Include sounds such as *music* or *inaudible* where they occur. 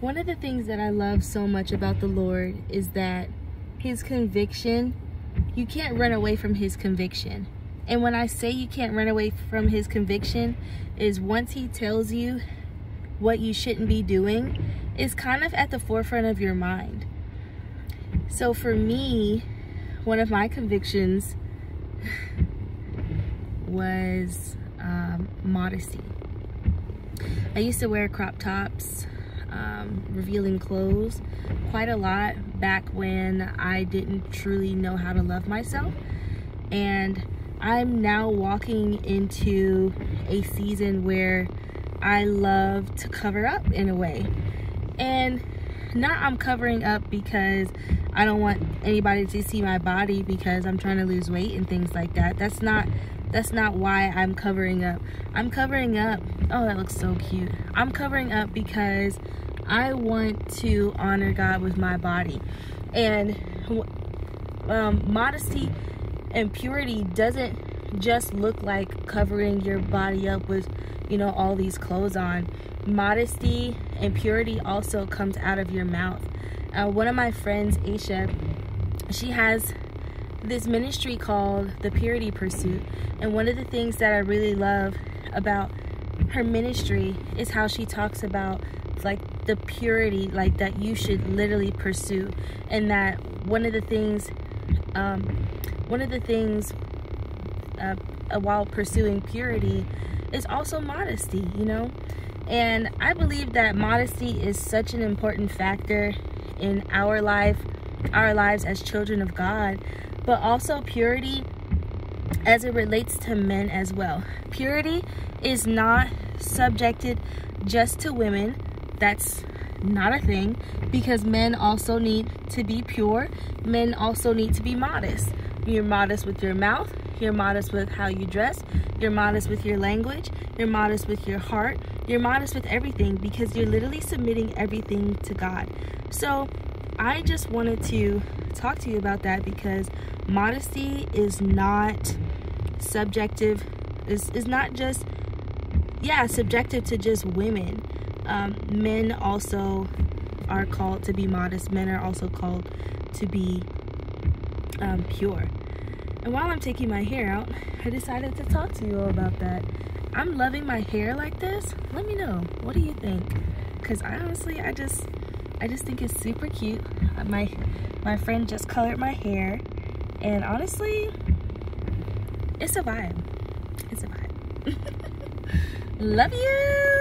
One of the things that I love so much about the Lord is that his conviction, you can't run away from his conviction. And when I say you can't run away from his conviction, is once he tells you what you shouldn't be doing, is kind of at the forefront of your mind. So for me, one of my convictions *laughs* was um, modesty. I used to wear crop tops um, revealing clothes quite a lot back when I didn't truly know how to love myself. And I'm now walking into a season where I love to cover up in a way. And not I'm covering up because I don't want anybody to see my body because I'm trying to lose weight and things like that. That's not that's not why I'm covering up. I'm covering up. Oh, that looks so cute. I'm covering up because I want to honor God with my body. And um, modesty and purity doesn't just look like covering your body up with, you know, all these clothes on. Modesty and purity also comes out of your mouth. Uh, one of my friends, Aisha, she has this ministry called the Purity Pursuit. And one of the things that I really love about her ministry is how she talks about like the purity like that you should literally pursue and that one of the things um, one of the things uh, while pursuing purity is also modesty you know and I believe that modesty is such an important factor in our life our lives as children of God but also purity as it relates to men as well purity is not subjected just to women that's not a thing because men also need to be pure. Men also need to be modest. You're modest with your mouth. You're modest with how you dress. You're modest with your language. You're modest with your heart. You're modest with everything because you're literally submitting everything to God. So I just wanted to talk to you about that because modesty is not subjective, is, is not just, yeah, subjective to just women um, men also are called to be modest. Men are also called to be um, pure. And while I'm taking my hair out, I decided to talk to you about that. I'm loving my hair like this. Let me know. What do you think? Because honestly, I just, I just think it's super cute. Uh, my, my friend just colored my hair, and honestly, it's a vibe. It's a vibe. *laughs* Love you.